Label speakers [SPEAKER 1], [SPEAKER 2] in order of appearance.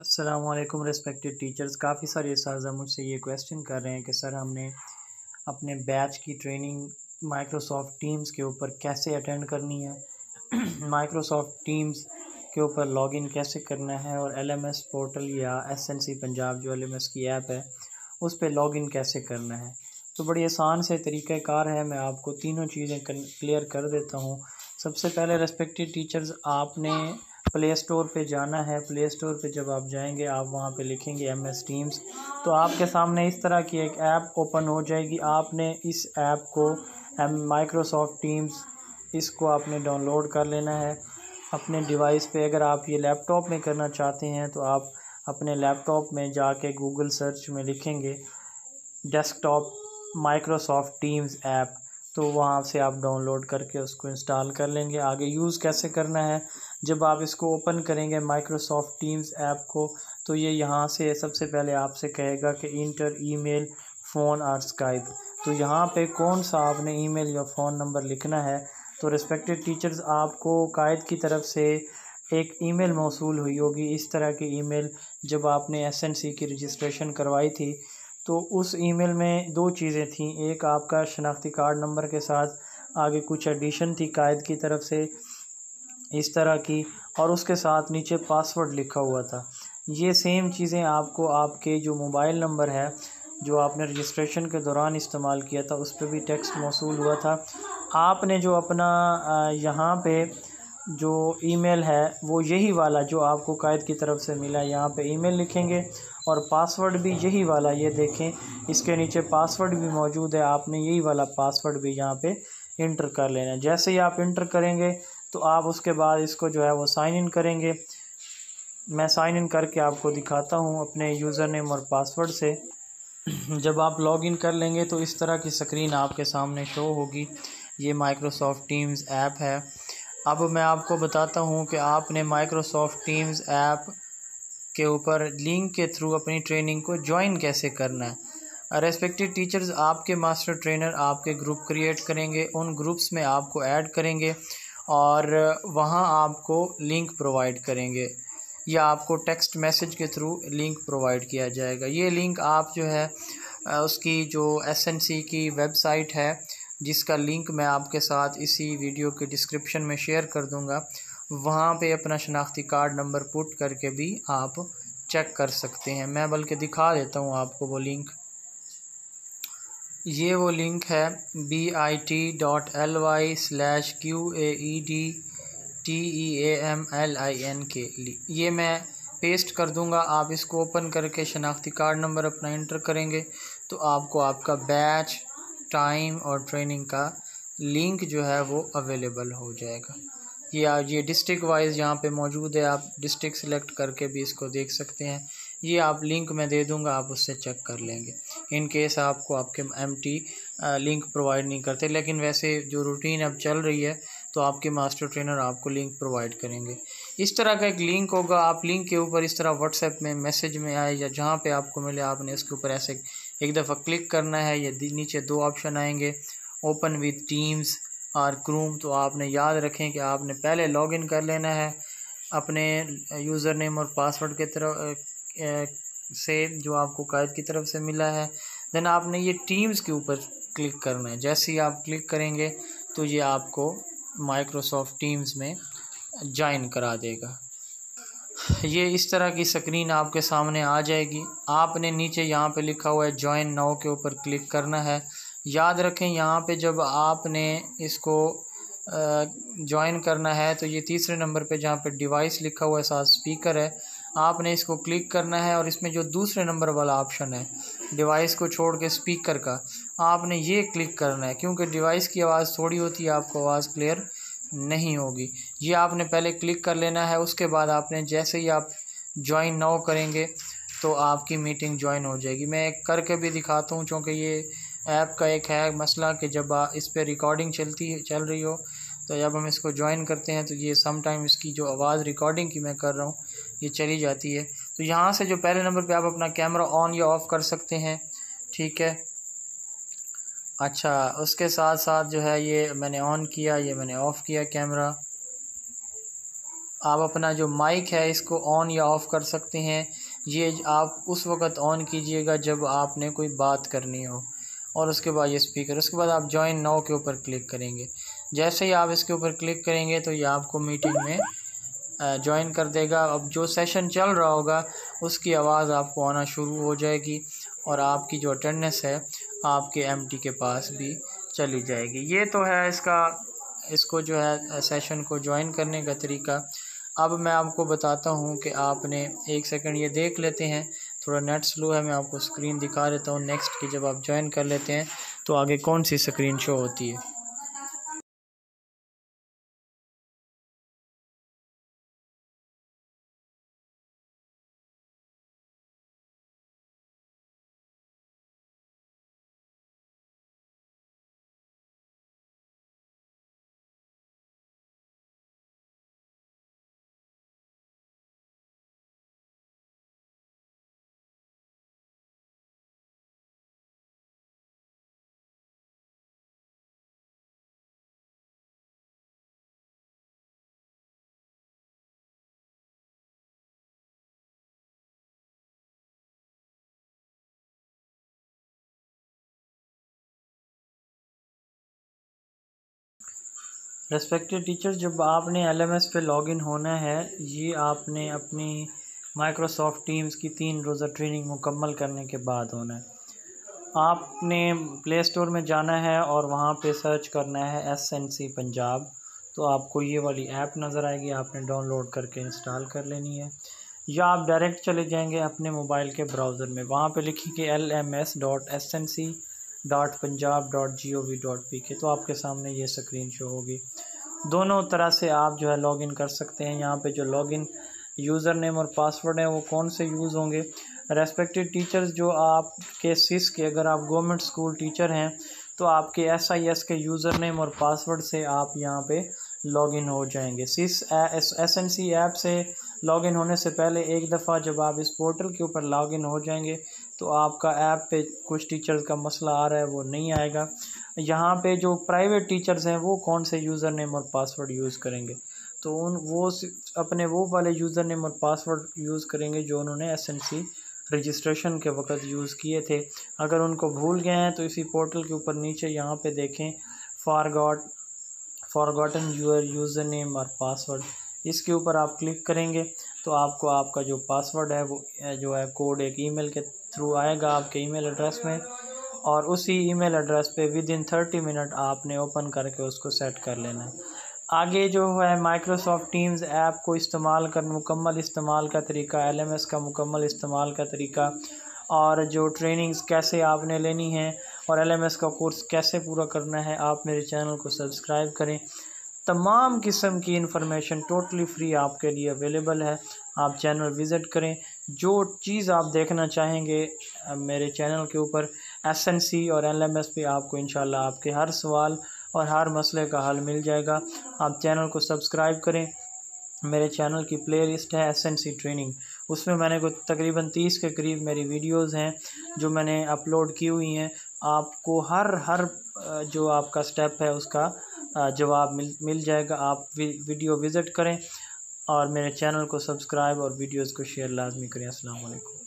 [SPEAKER 1] Aslam respected teachers काफ़ी सारे इस मुझसे ये क्वेश्चन कर रहे हैं कि सर हमने अपने बैच की ट्रेनिंग माइक्रोसॉफ्ट टीम्स के ऊपर कैसे अटेंड करनी है? माइक्रोसॉफ्ट टीम्स के ऊपर लॉगिन कैसे करना है? और एलएमएस पोर्टल या एसएनसी पंजाब जो एलएमएस की ऐप है, उस पर लॉगिन कैसे करना है? तो बड़ी आसान से तरीक़ाकार है। मैं आपको तीनों चीज़ें क्लियर कर देता हूँ। सबसे पहले रेस्पेक्टेड टीचर्स आपने प्ले स्टोर पे जाना है। प्ले स्टोर पे जब आप जाएँगे, आप वहाँ पे लिखेंगे एम एस टीम्स तो आपके सामने इस तरह की एक ऐप ओपन हो जाएगी। आपने इस ऐप को, एम माइक्रोसॉफ्ट टीम्स इसको आपने डाउनलोड कर लेना है। अपने डिवाइस पे अगर आप ये लैपटॉप में करना चाहते हैं तो आप अपने लैपटॉप में जाके गूगल सर्च में लिखेंगे डेस्कटॉप माइक्रोसॉफ्ट टीम्स ऐप तो वहाँ से आप डाउनलोड करके उसको इंस्टॉल कर लेंगे। आगे यूज़ कैसे करना है? जब आप इसको ओपन करेंगे माइक्रोसॉफ्ट टीम्स ऐप को तो ये यहाँ से सबसे पहले आपसे कहेगा कि इंटर ईमेल फ़ोन और स्काइप तो यहाँ पे कौन सा आपने ईमेल या फ़ोन नंबर लिखना है? तो रिस्पेक्टेड टीचर्स आपको कायद की तरफ़ से एक ईमेल मौसूल हुई होगी। इस तरह की ईमेल जब आपने एसएनसी की रजिस्ट्रेशन करवाई थी तो उस ईमेल में दो चीज़ें थीं। एक आपका शनाख्ती कार्ड नंबर के साथ, आगे कुछ एडिशन थी कायद की तरफ़ से। इस तरह की और उसके साथ नीचे पासवर्ड लिखा हुआ था। ये सेम चीज़ें आपको आपके जो मोबाइल नंबर है, जो आपने रजिस्ट्रेशन के दौरान इस्तेमाल किया था, उस पर भी टेक्स्ट मौसू हुआ था। आपने जो अपना यहाँ पे जो ईमेल है, वो यही वाला जो आपको कायद की तरफ़ से मिला, यहाँ पे ईमेल लिखेंगे और पासवर्ड भी यही वाला, ये देखें, इसके नीचे पासवर्ड भी मौजूद है, आपने यही वाला पासवर्ड भी यहाँ पे इंटर कर लेना। है जैसे ही आप इंटर करेंगे तो आप उसके बाद इसको जो है वो साइन इन करेंगे। मैं साइन इन करके आपको दिखाता हूँ अपने यूज़र नेम और पासवर्ड से। जब आप लॉगिन कर लेंगे तो इस तरह की स्क्रीन आपके सामने शो होगी। ये माइक्रोसॉफ्ट टीम्स ऐप है। अब मैं आपको बताता हूँ कि आपने माइक्रोसॉफ्ट टीम्स ऐप के ऊपर लिंक के थ्रू अपनी ट्रेनिंग को ज्वाइन कैसे करना है। रेस्पेक्टेड टीचर्स आपके मास्टर ट्रेनर आपके ग्रुप क्रिएट करेंगे। उन ग्रुप्स में आपको ऐड करेंगे। और वहाँ आपको लिंक प्रोवाइड करेंगे, या आपको टेक्स्ट मैसेज के थ्रू लिंक प्रोवाइड किया जाएगा। ये लिंक आप जो है उसकी जो एसएनसी की वेबसाइट है, जिसका लिंक मैं आपके साथ इसी वीडियो के डिस्क्रिप्शन में शेयर कर दूँगा, वहाँ पे अपना शनाख्ती कार्ड नंबर पुट करके भी आप चेक कर सकते हैं। मैं बल्कि दिखा देता हूँ आपको वो लिंक ये वो लिंक है B I T dot L Y slash Q A E D T E A M L I N के लिए। ये मैं पेस्ट कर दूँगा, आप इसको ओपन करके शनाख्ती कार्ड नंबर अपना इंटर करेंगे तो आपको आपका बैच टाइम और ट्रेनिंग का लिंक जो है वो अवेलेबल हो जाएगा। ये ये डिस्ट्रिक्ट वाइज यहाँ पे मौजूद है, आप डिस्ट्रिक्ट सेलेक्ट करके भी इसको देख सकते हैं। ये आप लिंक मैं दे दूँगा, आप उससे चेक कर लेंगे। इन केस आपको आपके एमटी लिंक प्रोवाइड नहीं करते, लेकिन वैसे जो रूटीन अब चल रही है तो आपके मास्टर ट्रेनर आपको लिंक प्रोवाइड करेंगे। इस तरह का एक लिंक होगा, आप लिंक के ऊपर इस तरह व्हाट्सएप में मैसेज में आए, या जहाँ पे आपको मिले, आपने इसके ऊपर ऐसे एक दफ़ा क्लिक करना है, या नीचे दो ऑप्शन आएँगे ओपन विद टीम्स और क्रूम तो आपने याद रखें कि आपने पहले लॉगिन कर लेना है, अपने यूज़र नेम और पासवर्ड के तरफ़ से, जो आपको कायद की तरफ़ से मिला है देन आपने ये टीम्स के ऊपर क्लिक करना है। जैसे ही आप क्लिक करेंगे तो ये आपको माइक्रोसॉफ्ट टीम्स में ज्वाइन करा देगा। ये इस तरह की स्क्रीन आपके सामने आ जाएगी। आपने नीचे यहाँ पे लिखा हुआ है ज्वाइन नाउ के ऊपर क्लिक करना है। याद रखें, यहाँ पे जब आपने इसको ज्वाइन करना है तो ये तीसरे नंबर पे जहाँ पे डिवाइस लिखा हुआ है, साथ स्पीकर है आपने इसको क्लिक करना है और इसमें जो दूसरे नंबर वाला ऑप्शन है, डिवाइस को छोड़ के स्पीकर का, आपने ये क्लिक करना है, क्योंकि डिवाइस की आवाज़ थोड़ी होती है, आपको आवाज़ क्लियर नहीं होगी। ये आपने पहले क्लिक कर लेना है, उसके बाद आपने जैसे ही आप ज्वाइन नाउ करेंगे तो आपकी मीटिंग ज्वाइन हो जाएगी। मैं करके भी दिखाता हूँ, चूँकि ये ऐप का एक है मसला कि जब इस पर रिकॉर्डिंग चलती चल रही हो तो जब हम इसको ज्वाइन करते हैं तो ये सम टाइम इसकी जो आवाज़ रिकॉर्डिंग की मैं कर रहा हूँ ये चली जाती है। तो यहाँ से जो पहले नंबर पे आप अपना कैमरा ऑन या ऑफ़ कर सकते हैं, ठीक है? अच्छा उसके साथ साथ जो है ये मैंने ऑन किया, ये मैंने ऑफ़ किया कैमरा आप अपना जो माइक है, इसको ऑन या ऑफ़ कर सकते हैं। ये आप उस वक़्त ऑन कीजिएगा जब आपने कोई बात करनी हो। और उसके बाद ये स्पीकर उसके बाद आप जॉइन नाउ के ऊपर क्लिक करेंगे। जैसे ही आप इसके ऊपर क्लिक करेंगे तो ये आपको मीटिंग में ज्वाइन कर देगा। अब जो सेशन चल रहा होगा, उसकी आवाज़ आपको आना शुरू हो जाएगी और आपकी जो अटेंडेंस है, आपके एमटी के पास भी चली जाएगी। ये तो है इसका, इसको जो है सेशन को ज्वाइन करने का तरीका। अब मैं आपको बताता हूँ कि आपने एक सेकंड ये देख लेते हैं। थोड़ा नेट स्लो है, मैं आपको स्क्रीन दिखा देता हूँ। नेक्स्ट की जब आप ज्वाइन कर लेते हैं तो आगे कौन सी स्क्रीन शो होती है? रेस्पेक्टेड टीचर जब आपने एलएमएस पे लॉगिन होना है, ये आपने अपनी माइक्रोसॉफ्ट टीम्स की तीन रोज़ा ट्रेनिंग मुकम्मल करने के बाद होना है। आपने प्ले स्टोर में जाना है और वहाँ पे सर्च करना है एस एन सी पंजाब तो आपको ये वाली ऐप नज़र आएगी, आपने डाउनलोड करके इंस्टॉल कर लेनी है। या आप डायरेक्ट चले जाएँगे अपने मोबाइल के ब्राउज़र में, वहाँ पे लिखेंगे L M S dot S N C dot Punjab dot G O V dot P K तो आपके सामने ये स्क्रीन शो होगी। दोनों तरह से आप जो है लॉगिन कर सकते हैं। यहाँ पे जो लॉगिन यूज़र नेम और पासवर्ड है, वो कौन से यूज़ होंगे? रेस्पेक्टेड टीचर्स जो आपके सिस के, अगर आप गवर्नमेंट स्कूल टीचर हैं तो आपके एस आई एस के यूज़र नेम और पासवर्ड से आप यहाँ पे लॉगिन हो जाएँगे। SIS S N C app से लॉगिन होने से पहले एक दफ़ा जब आप इस पोर्टल के ऊपर लॉगिन हो जाएँगे तो आपका ऐप पे कुछ टीचर्स का मसला आ रहा है, वो नहीं आएगा। यहाँ पे जो प्राइवेट टीचर्स हैं, वो कौन से यूज़र नेम और पासवर्ड यूज़ करेंगे? तो उन, वो अपने वो वाले यूज़र नेम और पासवर्ड यूज़ करेंगे जो उन्होंने एसएनसी रजिस्ट्रेशन के वक्त यूज़ किए थे। अगर उनको भूल गए हैं तो इसी पोर्टल के ऊपर नीचे यहाँ पे देखें forgot forgotten your user name और पासवर्ड इसके ऊपर आप क्लिक करेंगे तो आपको आपका जो पासवर्ड है, वो, जो है कोड एक ईमेल के थ्रू आएगा आपके ईमेल एड्रेस में और उसी ईमेल एड्रेस पे विद इन थर्टी मिनट आपने ओपन करके उसको सेट कर लेना। है आगे जो है माइक्रोसॉफ्ट टीम्स ऐप को इस्तेमाल कर, मुकम्मल इस्तेमाल का तरीका एलएमएस का मुकम्मल इस्तेमाल का तरीका और जो ट्रेनिंग्स कैसे आपने लेनी है और एलएमएस का कोर्स कैसे पूरा करना है, आप मेरे चैनल को सब्सक्राइब करें। तमाम किस्म की इंफॉर्मेशन टोटली फ्री आपके लिए अवेलेबल है। आप चैनल विज़िट करें। जो चीज़ आप देखना चाहेंगे मेरे चैनल के ऊपर एसएनसी और एलएमएस पे आपको इंशाल्लाह आपके हर सवाल और हर मसले का हल मिल जाएगा। आप चैनल को सब्सक्राइब करें। मेरे चैनल की प्ले लिस्ट है एस एन सी ट्रेनिंग उसमें मैंने कुछ तकरीबन तीस के करीब मेरी वीडियोस हैं, जो मैंने अपलोड की हुई हैं। आपको हर हर जो आपका स्टेप है, उसका जवाब मिल मिल जाएगा। आप वीडियो विज़िट करें। और मेरे चैनल को सब्सक्राइब और वीडियोज़ को शेयर लाजमी करें। वालेकुम